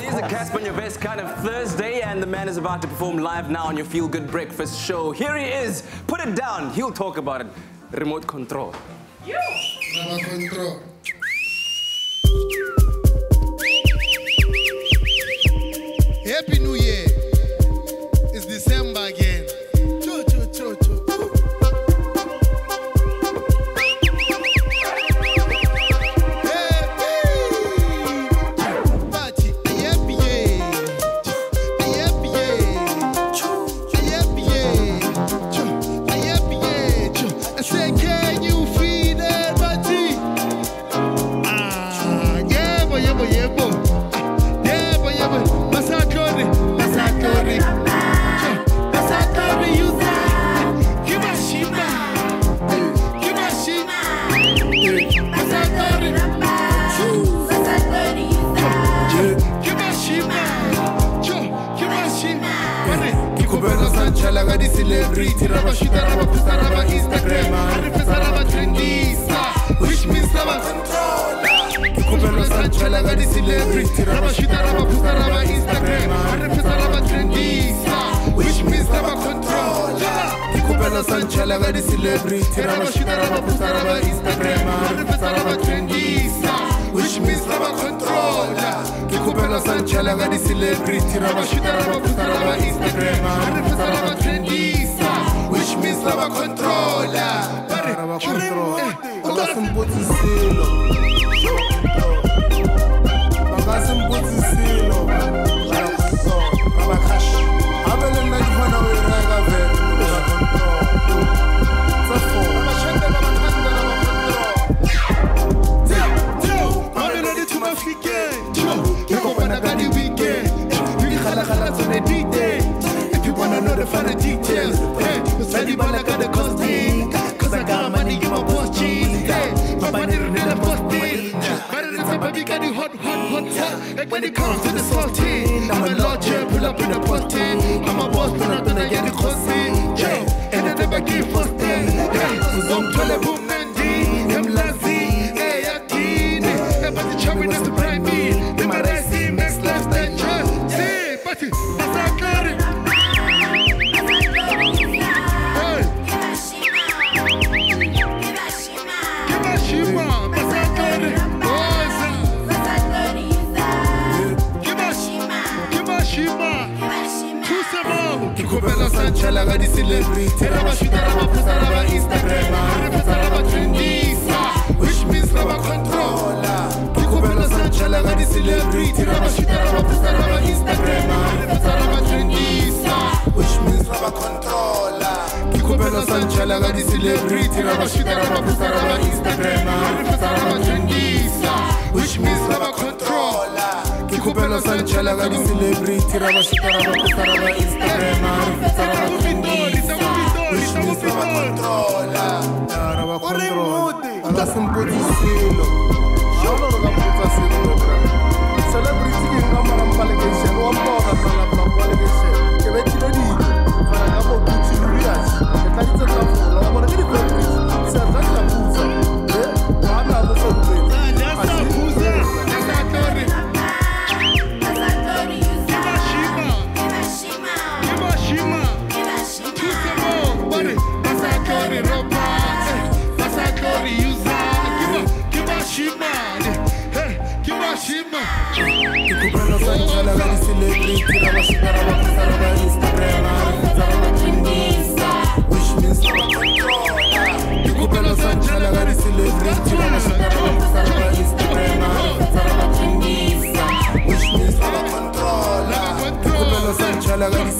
Here's a Cassper on your best kind of Thursday, and the man is about to perform live now on your Feel Good Breakfast show. Here he is. Put it down. He'll talk about it. Remote control. Rama control. Happy New Year. Posta raba instagram Ari pesa raba trendisa. Which means raba Ikubela sanchala ka di-celebrity raba Raba Ikubela sanchala ka di-celebrity raba Raba shita shita raba posta raba Instagram. Ari pesa raba trendisa. Which means raba controller. Ikubela sanchala ka di-celebrity raba Raba shita raba posta raba Instagram. Ari pesa raba trendisa. Which means raba controller. Bare, raba chure, control eh, Baka Kimashima. Tusemo. Ikubela sanchala ka di-celebrity raba shita raba posta raba instagram Arifesa raba trendisa. Which means raba controller Ikubela sanchala ka di-celebrity raba shita raba posta raba instagram Arifesa raba trendisa. Which means raba controller Ikubela sanchala ka di-celebrity raba shita raba posta raba instagram Arifesa raba trendisa. Which means raba controller Ikubela sanchala ka di-celebrity raba shita raba posta raba instagram raba Movitoli, movitoli, Which means raba movitoli. controller Raba control Aka simpudzisilo Eh. User. Kima, Kimashima, eh. Kimashima. Ikubela sanchala ka di-celebrity Raba shita raba posta raba instagram Raba raba trendisa Which means raba controller Ikubela sanchala ka di-celebrity Raba shita raba posta raba instagram controller Ikubela sanchala ka di-celebrity Raba